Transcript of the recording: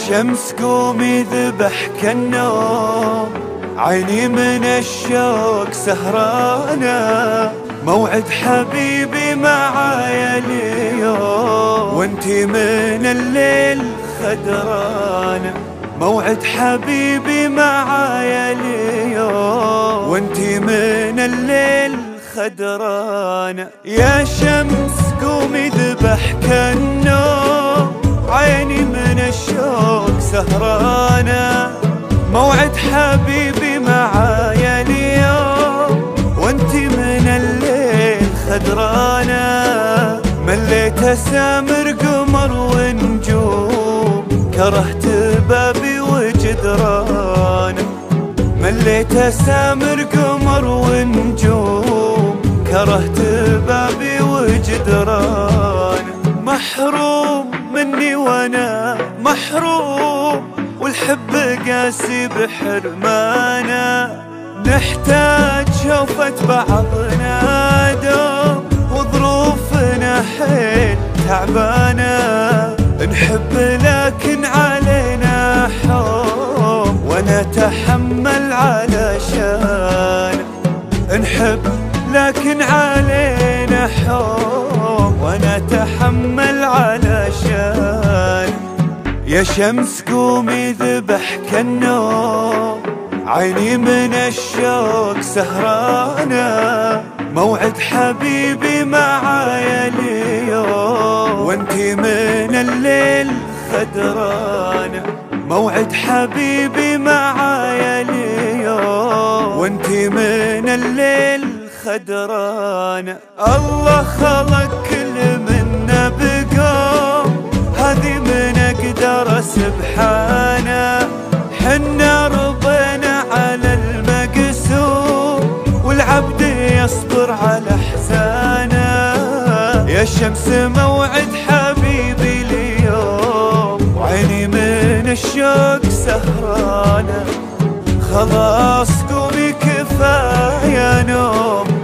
يا شمس قومي ذبح كالنوم عيني من الشوق سهرانة. موعد حبيبي معايا اليوم وانتي من الليل خدرانة. موعد حبيبي معايا اليوم وانتي من الليل خدرانة. يا شمس قومي ذبح كالنوم سهرانة موعد حبيبي معايا اليوم. وانتي من الليل خدرانة مليت أسامر قمر ونجوم. كرهت بابي وجدرانه مليت أسامر قمر ونجوم. كرهت بابي وجدرانه محروم مني وأنا محروم. والحب قاسي بحرمانه نحتاج شوفة بعضنا دوم وظروفنا حيل تعبانة. نحب لكن علينا حوم ونتحمل علشان نحب لكن علينا يا شمس قومي ذبح كالنوم عيني من الشوق سهرانة. موعد حبيبي معايا اليوم وانتي من الليل خدرانة. موعد حبيبي معايا اليوم وانتي من الليل خدرانة. الله خلق كل من أقدر سبحانه حنا ربنا على المقسوم والعبد يصبر على احزانه يا شمس موعد حبيبي اليوم وعيني من الشوق سهرانة. خلاص قومي كفاية نوم.